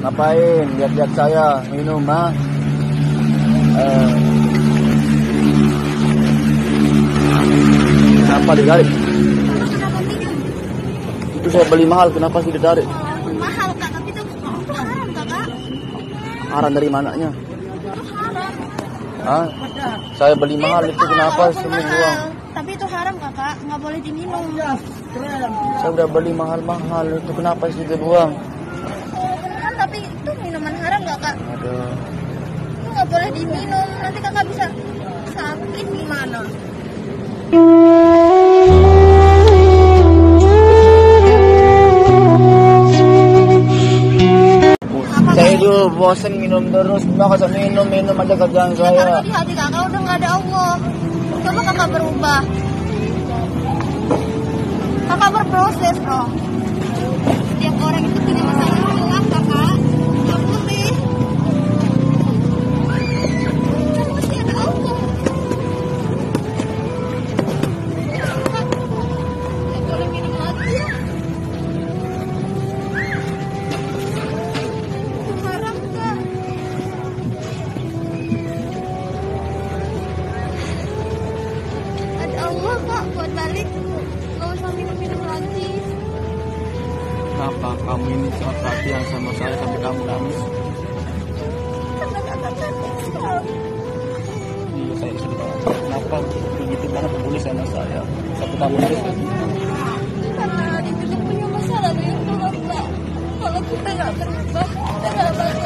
Ngapain? Lihat-lihat saya minum, ha? Eh. Kenapa ditarik? Kenapa minum? Itu saya beli mahal, kenapa sih ditarik? Mahal kak, tapi itu haram kakak. Haram dari mananya? Hah? Saya beli mahal itu kenapa semua buang? Tapi itu haram kakak, nggak boleh diminum. Saya udah beli mahal-mahal itu kenapa sih dibuang? Kan tapi itu minuman haram kakak. Aduh. Itu nggak diminum. Nanti kakak bisa sakit gimana? Saya itu bosen minum terus, usah minum minum aja kerjaan Ya, karena saya. di hati kakak udah nggak ada Allah. Coba kakak berubah. Kakak berproses loh. Allah kak buat balik. Gak usah minum-minum lagi. Kenapa kamu ini sangat perhatian sama saya sampai kamu nangis? Karena kakak cantik sekali. Iya saya suka. Kenapa begitu banget peduli sama saya? Sampai kamu nangis. Karena kita punya masalah dengan kak. Kalau kita nggak berubah, kita nggak bakalan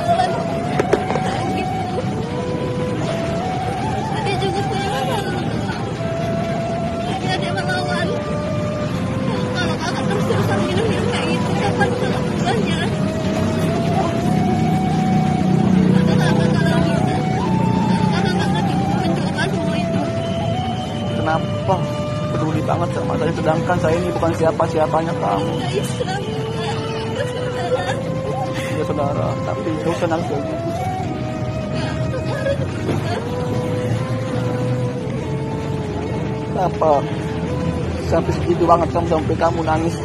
sedangkan saya ini bukan siapa-siapanya kamu. Ya saudara, tapi kayak gitu. Kenapa sampai segitu banget kamu sampai kamu nangis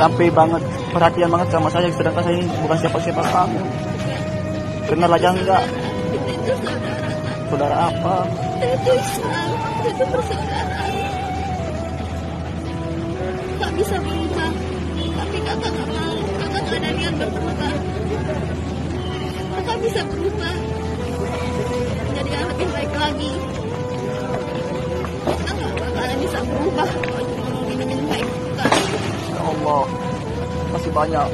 sampai banget perhatian banget sama saya sedangkan saya ini bukan siapa-siapa kamu kenal aja enggak saudara apa Itu Islam, itu persaudaraan. Gak bisa berubah, tapi kakak gak mau. Kakak gak ada niat berubah. Kakak bisa berubah, jadi yang lebih baik lagi. Kakak gak bakalan bisa berubah kalau cuma mau minumin baik. Kak. ya Allah masih banyak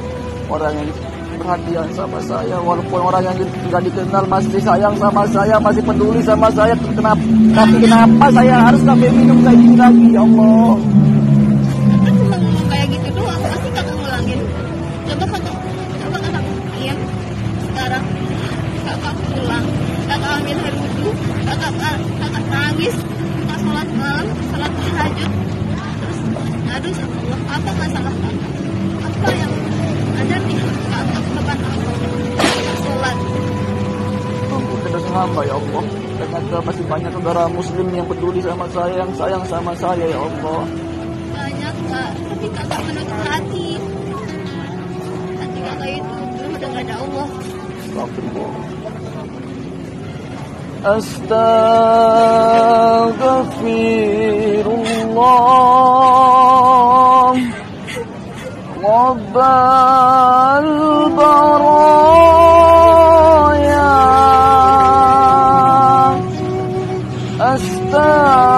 orang yang perhatian sama saya walaupun orang yang tidak dikenal masih sayang sama saya masih peduli sama saya kenapa tapi kenapa saya harus sampai minum kayak gini lagi ya Allah kakak kakak nangis, kakak sholat malam, sholat tahajud, terus ngadu sama Allah. Apa masalah kakak? Apa yang ada di kakak depan Allah? Sholat. Ampun dosa hamba ya Allah ternyata masih banyak saudara muslim yang peduli sama saya yang sayang sama saya ya Allah banyak kak, tapi kakak menutup hati. Hati kakak itu belum gak ada Allah. Astagfirullah أستغفر الله. رب البرايا. أستغفر